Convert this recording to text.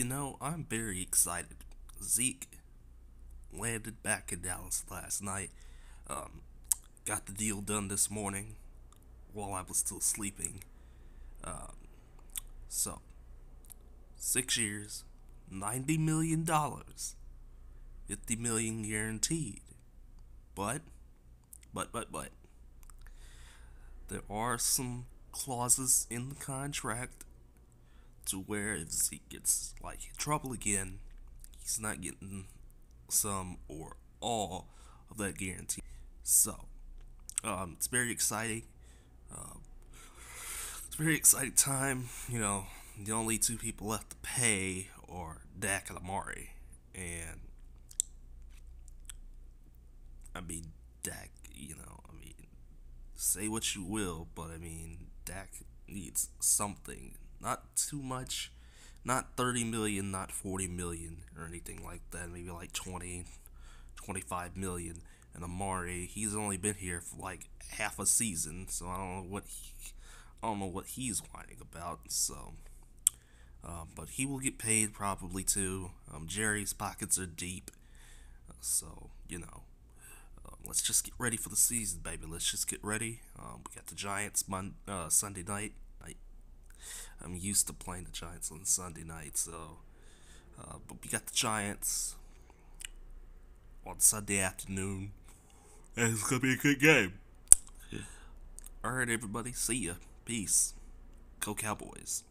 you know, I'm very excited. Zeke landed back in Dallas last night. Um, got the deal done this morning while I was still sleeping. Um, so, six years, ninety million dollars, fifty million guaranteed. But, but, but, but, there are some clauses in the contract to where if Zeke gets like in trouble again, he's not getting some or all of that guarantee. So, um, it's very exciting. Um, it's a very exciting time. You know, the only two people left to pay are Dak and Amari, and I mean Dak. You know, I mean, say what you will, but I mean Dak needs something. Not too much. Not 30 million, not 40 million or anything like that. Maybe like 20, 25 million. And Amari, he's only been here for like half a season, so I don't know what he, I don't know what he's whining about. So, um, but he will get paid probably too. Um, Jerry's pockets are deep, so you know. Uh, let's just get ready for the season, baby. Let's just get ready. Um, we got the Giants Mon- uh, Sunday night. I'm used to playing the Giants on Sunday night, so. Uh, but we got the Giants on Sunday afternoon. And it's gonna be a good game. Alright, everybody. See ya. Peace. Go Cowboys.